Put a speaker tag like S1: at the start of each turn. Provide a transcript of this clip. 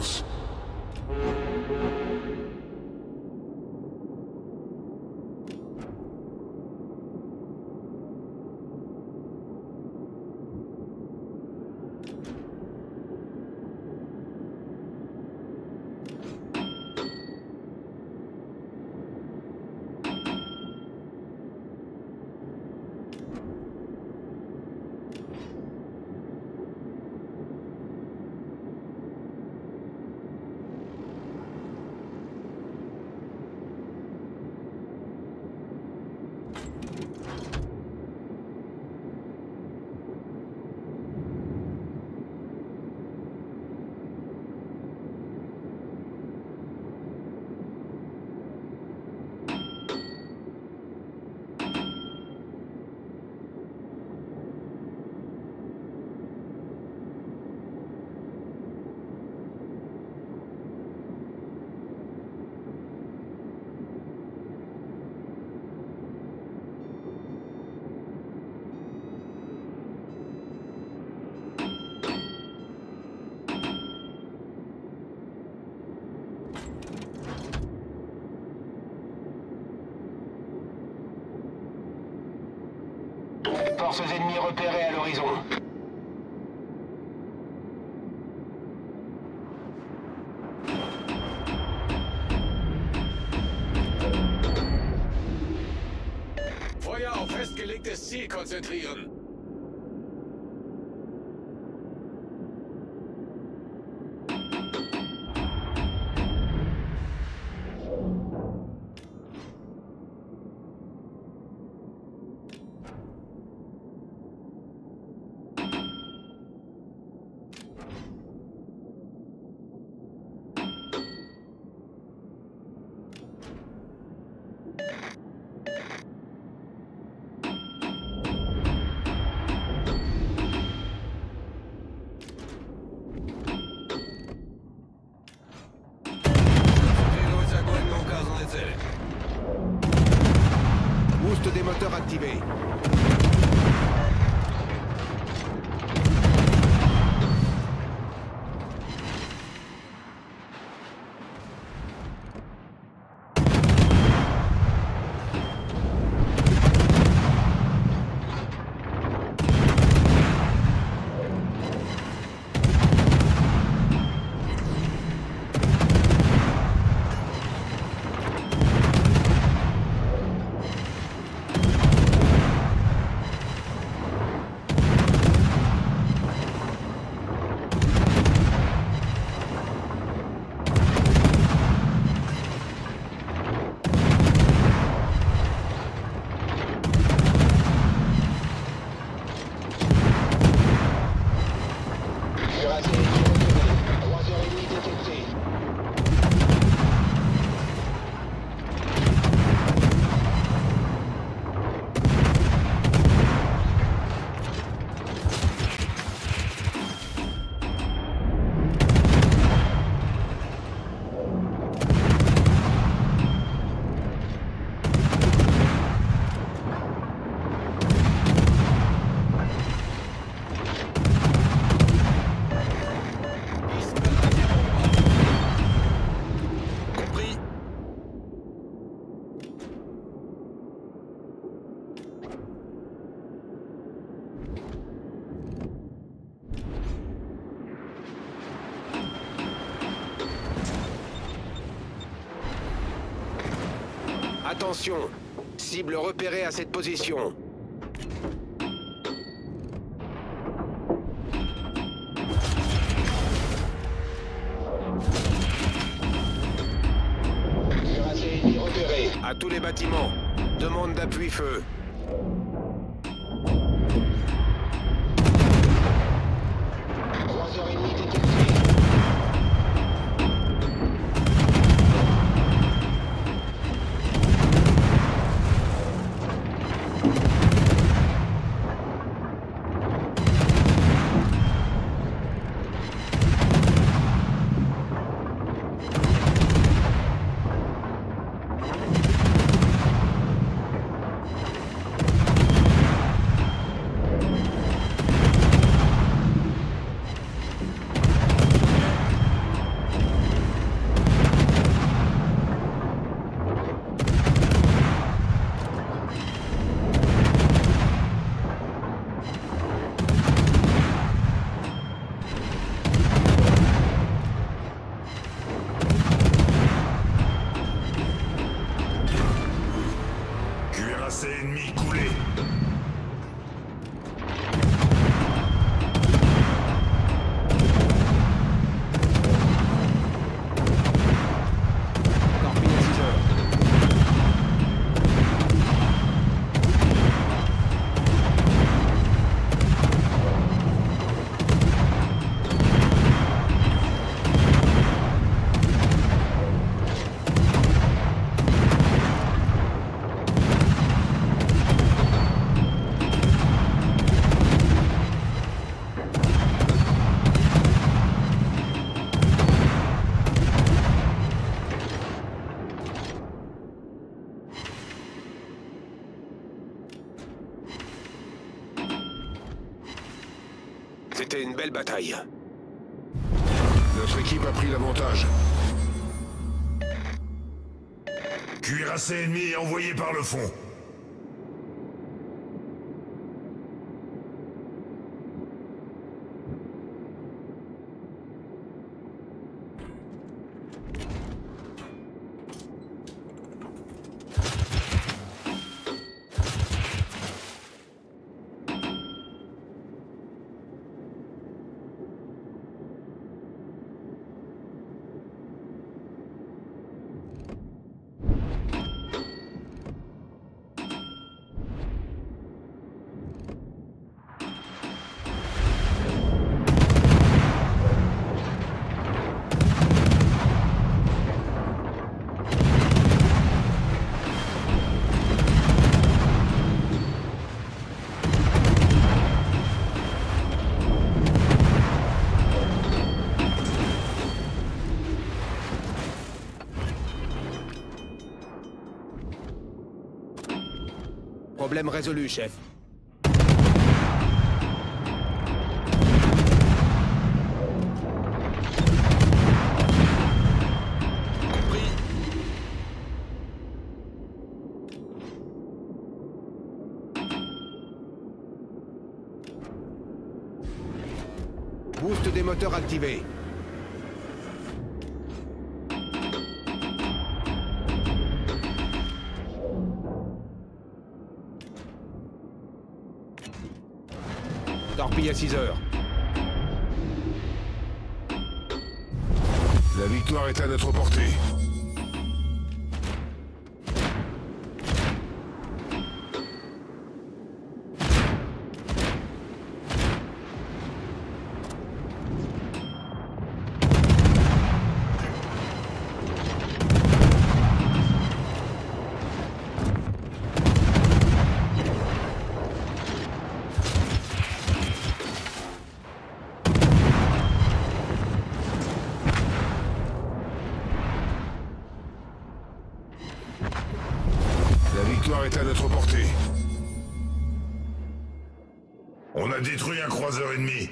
S1: else. Forces ennemies repérées à l'horizon.
S2: Feuer auf festgelegtes Ziel konzentrieren.
S3: Boost des moteurs activé. Attention, cible repérée à cette position. À tous les bâtiments. Demande d'appui feu. Bataille.
S4: Notre équipe a pris l'avantage. Cuirassé ennemi envoyé par le fond.
S3: Problème résolu, chef. Boost des moteurs activé. Torpille à 6 heures.
S5: La victoire est à notre portée. À notre portée.
S2: On a détruit un croiseur ennemi.